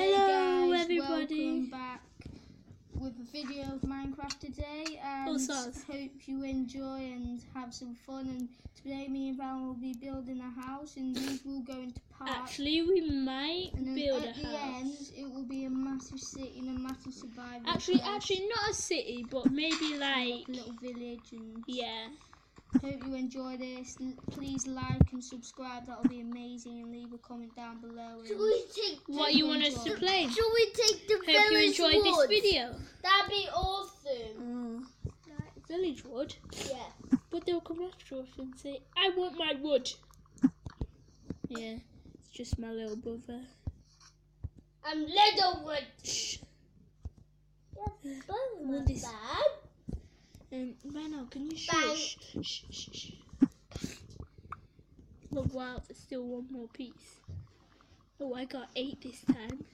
Hello, guys, everybody. Welcome back with a video of Minecraft today, and Oh, hope you enjoy and have some fun. And today, me and Val will be building a house, and these will go into parts. Actually, we might and build a at the house. end, it will be a massive city and a massive survival. Actually, house, actually, not a city, but maybe like like a little village. And yeah. Hope you enjoy this. L- Please like and subscribe. That will be amazing. And leave a comment down below. Should we take What you you want us to play? Should we take the Hope you village enjoyed woods? this video. That'd be awesome. Mm. Village wood, Yeah. but they'll come after us and say, "I want my wood." Yeah, it's just my little brother. I'm Littlewood. Shh. Yes, What not is- bad. Um, Rano, can you shush? Shh, shh, shh. Look, wow, there's still one more piece. Oh, I got eight this time.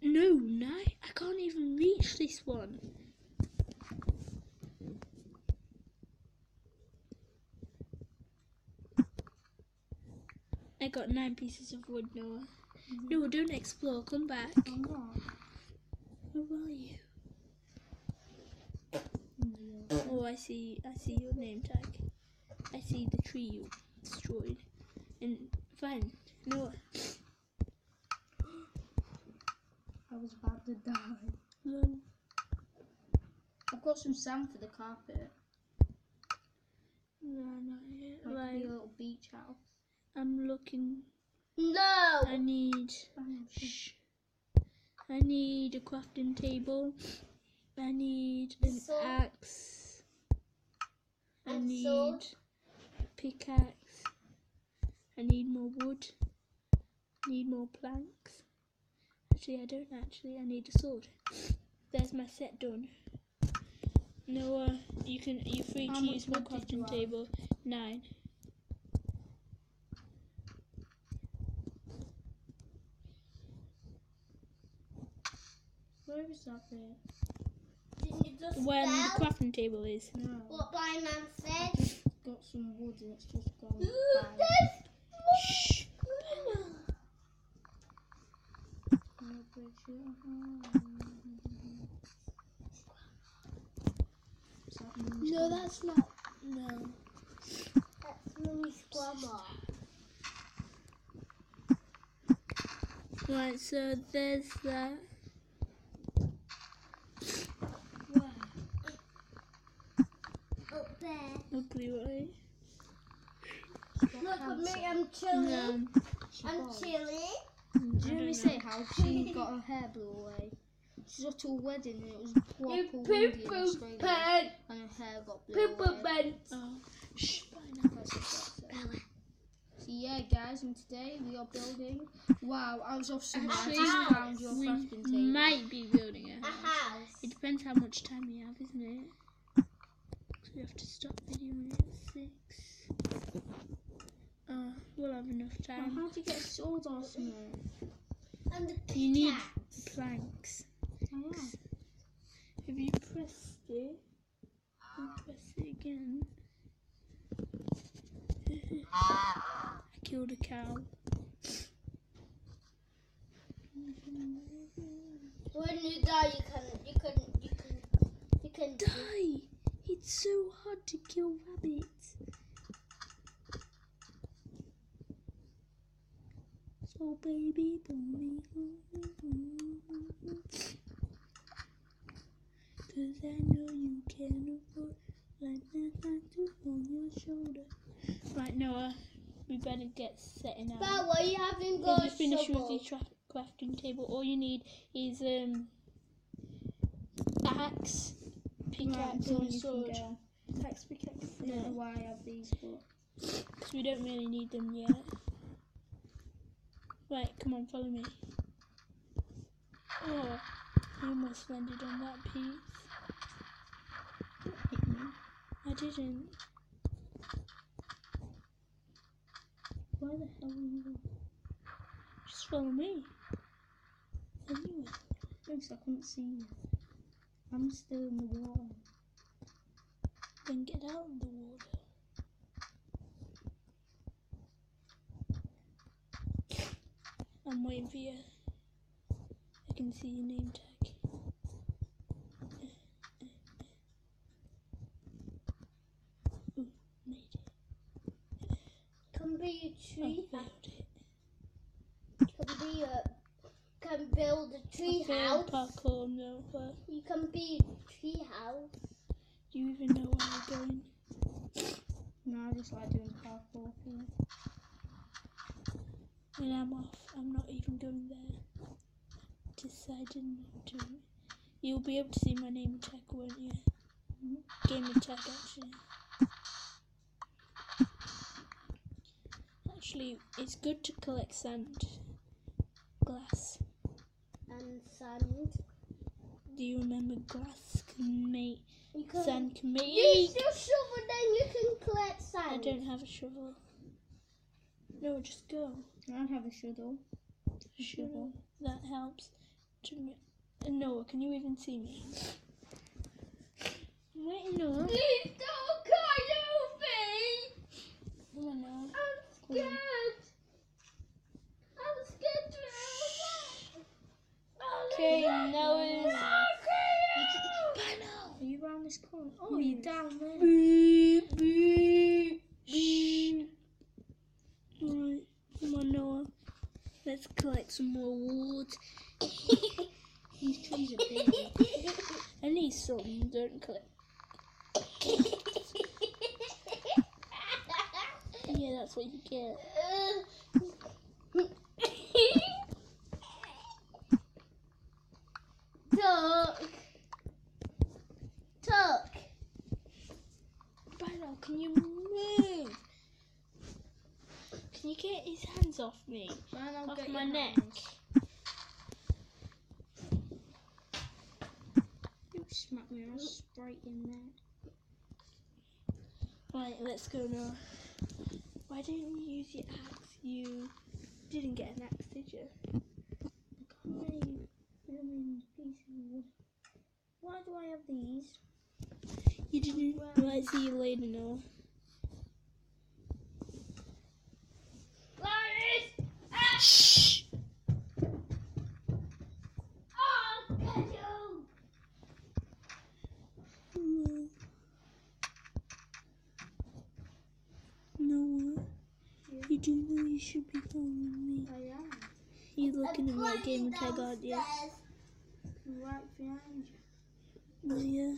No, nine. I can't even reach this one. I got nine pieces of wood, Noah. No, don't explore. Come back. I'm not. Where are you? Oh, I see. I see your name tag. I see the tree you destroyed. And fine. No. I was about to die. Run. I've got some sand for the carpet. No, not yet. Like Right. a little beach house. I'm looking. No. I need. Shh. I need a crafting table. I need an Sword. axe. I And need sword. a pickaxe. I need more wood. Need more planks. Actually, I don't actually. I need a sword. There's my set done. Noah, you can. You're free How to use my crafting table. Nine. Where is that bit? Didn't you just When the spell crafting table is. No. what my man said? Got some wood and it's just gone. Ooh, there's Shh. No bridge, Is that Moon's No, gone? that's not. No. That's Louis grandma. Right, so there's that. Up there. Ugly way. Look at me, I'm chilling. No. I'm got- chilling. Did you ever say how she got her hair blew away? She's at a wedding and it was proper You windy in poo Australia pad. and her hair got blew Poo away. pad. Oh. Shh. Bye now. That's what that said. So yeah, guys, and today we are building. Wow, I was off somewhere. I Actually, just found your we crafting table. might be building a A house. house. It depends how much time we have, isn't it? 'Cause we have to stop videoing at six. Uh, we'll have enough Well, time. how do you get a sword or something? And the You need pickaxe. planks. I am. If you pressed it, and press it again. I killed a cow. When you die, you can, you can, you can, you can Die! It's so hard to kill rabbits. So baby, bring me. Cause I know you can afford like that to on your shoulder. Right, Noah, we better get setting out. But why you haven't got you finish with shovel? the tra- crafting table, all you need is um axe, pickaxe, and sword. go. Axe, pickaxe, I don't know why I have these, but because we don't really need them yet. Right, come on, follow me. Oh, I almost landed on that piece. I didn't. Why the hell are you? Just follow me. Anyway. Thanks, I couldn't see you. I'm still in the water. Then get out of the water. I'm waiting for you. I can see your name tag. Ooh, made it. Can be a I tree. Oh, failed it. Can be a. Can build a I tree failed house. parkour no, but You can be a tree house. Do you even know where we're going? No, I just like doing parkour. thing. When I'm off, I'm not even going there. Decided not to. You'll be able to see my name tag, won't you? Mm-hmm. Gamer tag, actually. Actually, it's good to collect sand, glass. And sand. Do you remember glass can make You can. sand can make? Use your shovel, then you can collect sand. I don't have a shovel. No, just go. I don't have a shovel. Shovel. That helps. To me. Noah, can you even see me? Wait, Noah. Please don't cry over me. Come on, Noah. I'm scared. I'm scared to Okay, Noah's. This corner? Oh, you're down there. Beep, beep. Shh. Alright, come on, Noah. Let's collect some more wood. These trees are big. I need some. Don't collect. Yeah, that's what you get. Uh, Tuck. Tuck. Bino, can you move? Can you get his hands off me? Man, I'll Off get my neck. You smack me, I'll spray in there. Right, let's go now. Why didn't you use your axe? You didn't get an axe, did you? Look how many blooming pieces of wood. Why do I have these? You didn't. Right, see you later, Noah. Shh. Oh, you? You do know you should be following me. I am. You're looking at my I'm game tag, aren't you? Right behind you. Oh, yeah.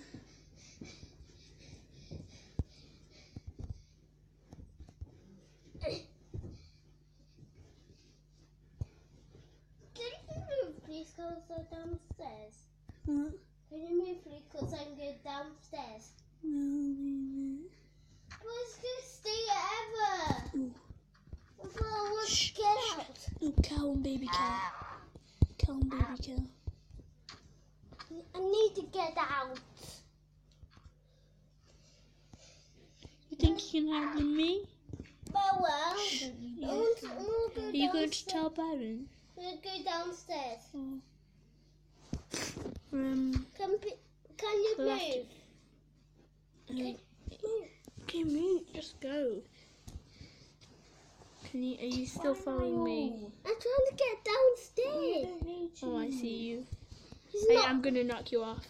Can you move, please, because I'm downstairs? What? Can you move, please, because I'm going downstairs? No, leave it. But it's going to stay ever. Ooh. Before I want Shh, to get out. Oh, cow and baby cow. Cow and baby cow. I need to get out. You think you can handle me? But well, Yeah. I want to, I go Are you going to tell Byron? To go downstairs. Oh. Um. Can, can you We'll have to- move? uh, Okay, move. Just go. Can you? Are you still following me? I'm trying to get downstairs. don't need to. Oh, I see you. He's Hey, not. I'm gonna knock you off.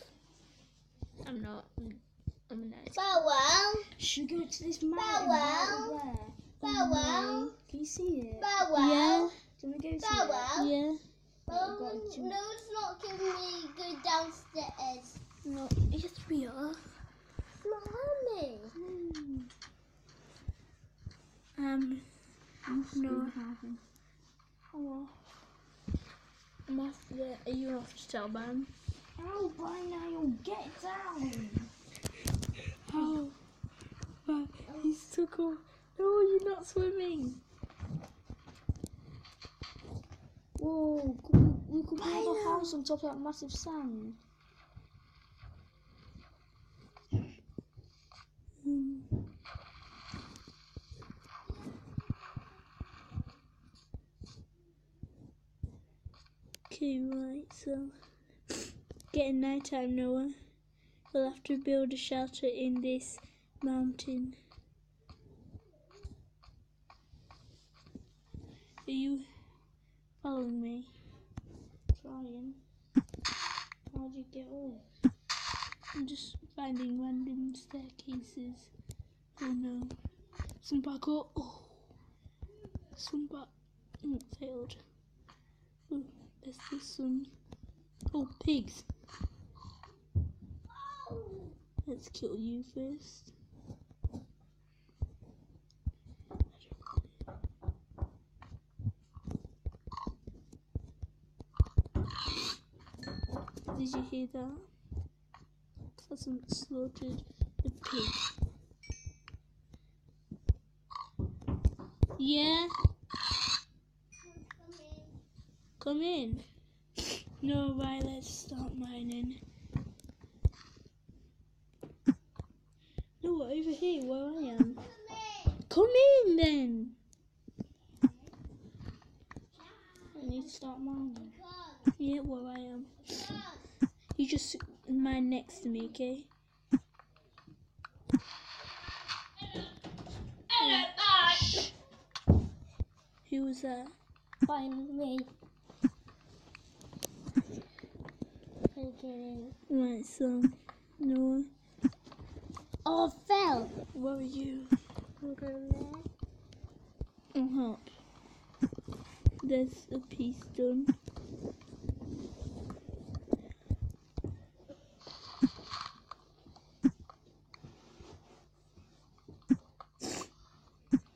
I'm not. I'm, I'm a nice. But well, Should go to this mountain well. right over there? but well, Can you see it? but well. Yeah. Do you want to go see But it? Yeah. Um, got you. no, it's not giving me go downstairs. No. Yes, we are. It's not harming. Um. No. Happen. I'm off. Yeah. Are you off to tell Byron? Oh, by now you'll get down. Oh. But he's so cool. No, you're not swimming. Whoa, could we, we could build a house on top of that massive sand. Hmm. Right, so getting nighttime, Noah. We'll have to build a shelter in this mountain. Are you following me? Trying. how'd you get up? I'm just finding random staircases. Oh no. Some parkour. Oh. Some park. Mm, failed. Oh, there's this one. Oh, pigs. Let's kill you first. Did you hear that? Hasn't slaughtered a pig. Yeah, come in. No, right, let's start mining. No, over here where I am. Come in then. I need to start mining. Yeah, where I am. You just mine next to me, okay? Who was that? Find me. Okay. Right, so Noah, Oh, fell. where are you? Look over there. I'll help. There's a piece done.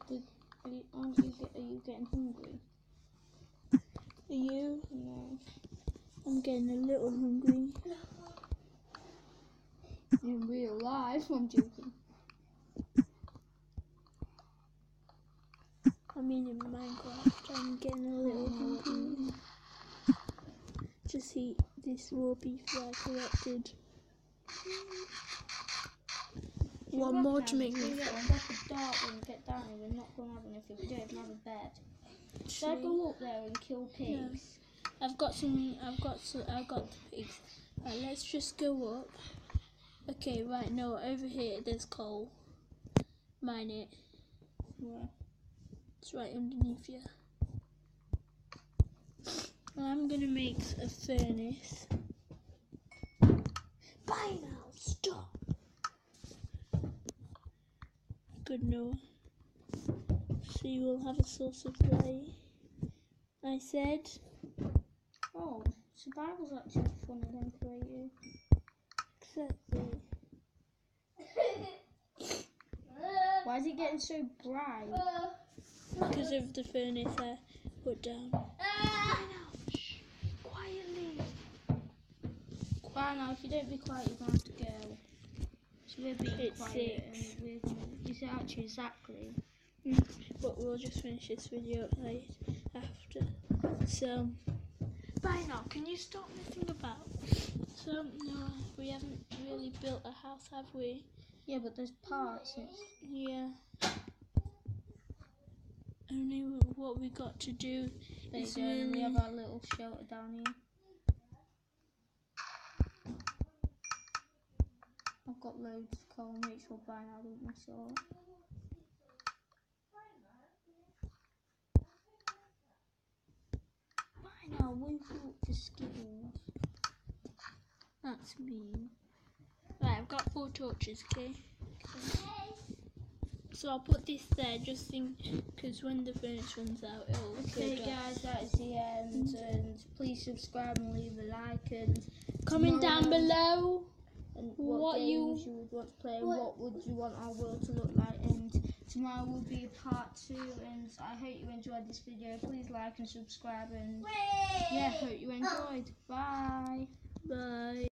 Are you, aren't you, get, are you getting hungry? Are you? No. I'm getting a little hungry. In real life, I'm joking. I mean in Minecraft, I'm getting a little hungry. Just eat this raw beef that I collected. One more to make me Yeah, I'm like a dark one. Get down here. We're not going to have anything. We don't even have a bed. Should I go up there and kill pigs? I've got some. I've got. Some, I've got the pigs. Right, let's just go up. Okay, right. No, over here there's coal. Mine it. Where? It's right underneath you. I'm gonna make a furnace. Bye now. Stop. Good no. So you will have a source of light. I said. Survival's actually funner than creative. Exactly. Why is it getting so bright? Because of the furnace I put down. Quietly. Quiet now. If you don't be quiet, you're going to have to go. So we're being It's quiet six. and we're gonna, you say actually exactly. But we'll just finish this video like after. So, bye now. Can you stop messing about? So, no, we haven't really built a house, have we? Yeah, but there's parts. Yeah. Only what we got to do there you is go. and We really. have our little shelter down here. I've got loads of coal. Make sure by now I don't mess it up. By now, we thought just skittles. That's mean. Right, I've got four torches, okay? So I'll put this there just in because when the furnace runs out, it'll Okay, guys, that is the end. And please subscribe and leave a like. And Comment down below. and what, What you- games you would want to play and what would you want our world to look like and tomorrow will be part two and I hope you enjoyed this video. Please like and subscribe and yeah hope you enjoyed. Bye. Bye.